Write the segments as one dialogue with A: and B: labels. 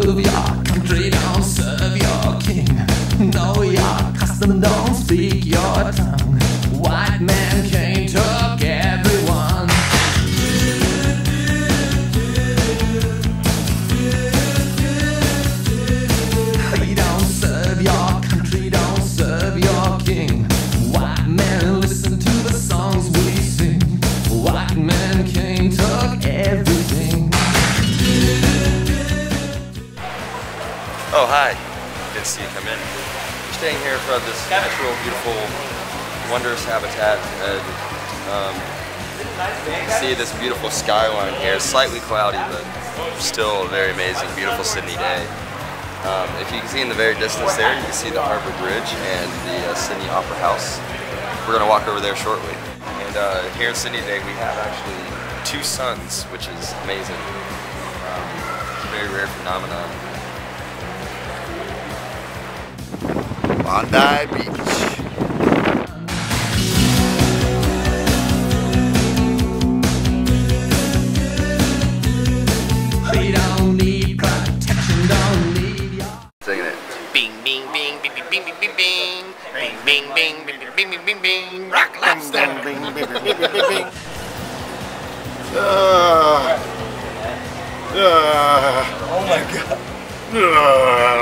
A: serve your country, don't serve your king. No, your custom don't speak your tongue.
B: Oh, hi. Good to see you come in. We're staying here for this natural, beautiful, wondrous habitat. And, um, see this beautiful skyline here. Slightly cloudy, but still a very amazing, beautiful Sydney day. Um, if you can see in the very distance there, you can see the Harbor Bridge and the uh, Sydney Opera House. We're going to walk over there shortly. And uh, here in Sydney today, we have actually two suns, which is amazing. Um, very rare phenomenon.
C: Bondi Beach.
A: We don't need protection, don't need your.
B: Singing it.
D: Bing, bing, bing, bing, bing, bing, bing, bing, bing. Bing, bing, bing, bing, bing, bing, bing, bing. Rock lobster.
C: Uh, uh, oh my god.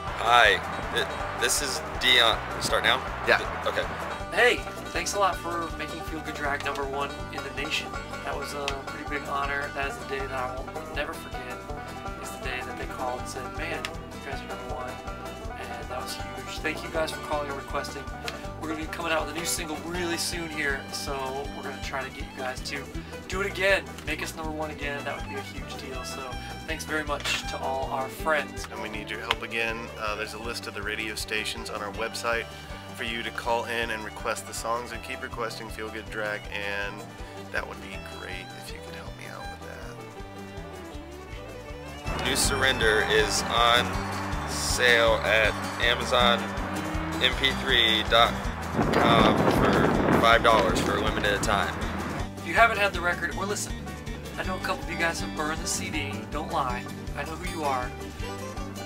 E: Hi.
B: This is Deon. Start now?
C: Yeah.
B: Okay.
E: Hey, thanks a lot for making Feel Good Drag number one in the nation. That was a pretty big honor. That is the day that I will never forget. It's the day that they called and said, man, you guys are number one. And that was huge. Thank you guys for calling and requesting. We're going to be coming out with a new single really soon here, so we're going to try to get you guys to do it again. Make us number one again. That would be a huge deal. So thanks very much to all our friends.
F: and we need your help again. Uh, there's a list of the radio stations on our website for you to call in and request the songs and keep requesting Feel Good Drag, and that would be great if you could help me out with that.
B: New Surrender is on sale at AmazonMP3.com for $5 for a limited time.
E: If you haven't had the record, or listen, I know a couple of you guys have burned the CD. Don't lie. I know who you are.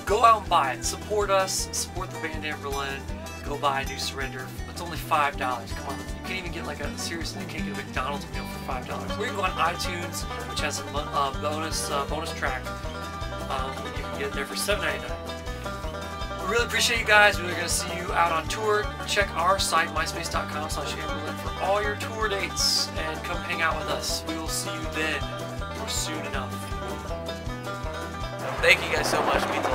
E: Go out and buy it. Support us. Support the band Anberlin. Go buy a new Surrender. It's only five dollars. Come on, you can't even get like a seriously. You can't get a McDonald's meal for five dollars. Or you can go on iTunes, which has a uh, bonus uh, bonus track. Um, you can get it there for seven ninety nine. We really appreciate you guys. We're going to see you out on tour. Check our site, myspace.com slash for all your tour dates and come hang out with us. We will see you then or soon enough.
D: Thank you guys so much. It means a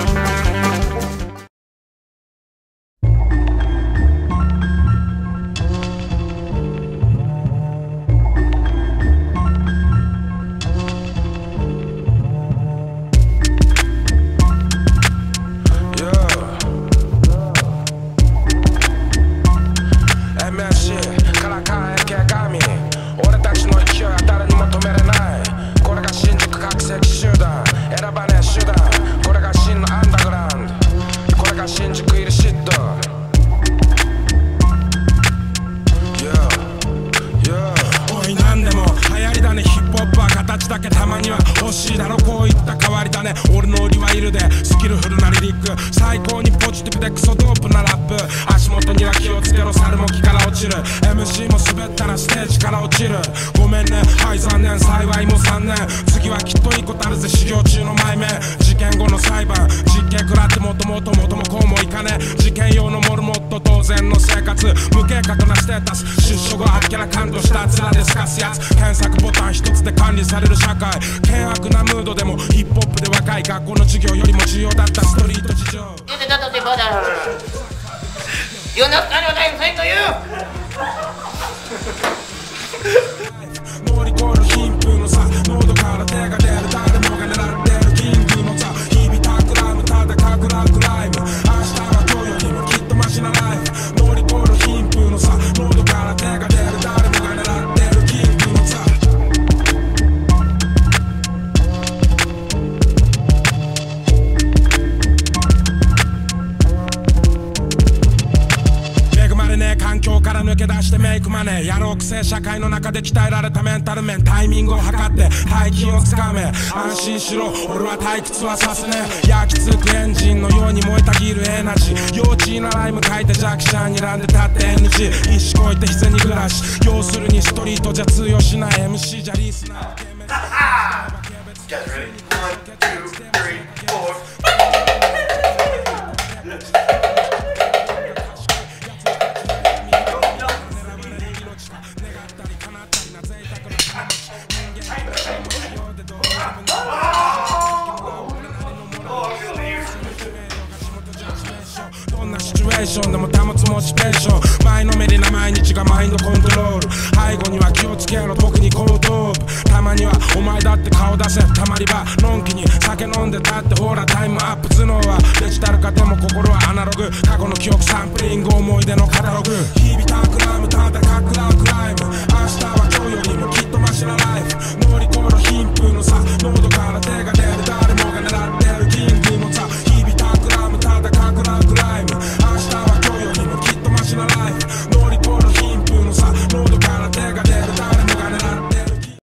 D: lot.
G: これが新宿イルシット Yeah, yeah. おいなんでも。流行りだね。ヒップホップは形だけたまには欲しいだろ。こういった変わりだね。俺の売りはいるで。スキルフルなリリック。最高にポジティブでクソドープなラップ。足元には気をつけろ。猿も木から落ちる。MC も滑ったらステージから落ちる。ごめんね。はい残念。幸いも3年次はきっといいことあるぜ。修行中の前面事件後の裁判。実験食らってももともともこうもいかね。事件用のモルモット当然の生活。無計画なステータス。出所後あっけら感動した面で透かすやつ。検索ボタン一つで管理される社会。険悪なムードでもヒップホップで若い学校の授業よりも重要だった。ストリート事情。
D: You'll not know what I'm saying to you.
G: メイクマネーやろう癖社会の中で鍛えられたメンタル面タイミングを測って大金をつかめ安心しろ俺は退屈はさせねえ焼き付くエンジンのように燃えたぎるエナジー幼稚なライム書いて弱者にらんで立って NG 意志こいて日に暮らし要するにストリートじゃ通用しない MC じゃリスナー
F: Guys ready? One, two, three, four.
G: ーションでも保つモチベーション前のめりな毎日がマインドコントロール。背後には気をつけろ。特に後頭部たまにはお前だって顔出せ。たまり場。のんきに酒飲んでたってほらタイムアップ頭脳はデジタル化でも心はアナログ。過去の記憶サンプリング思い出のカタログ日々たくらむただかくらうクライム。明日は今日よりもきっとマシなライフ。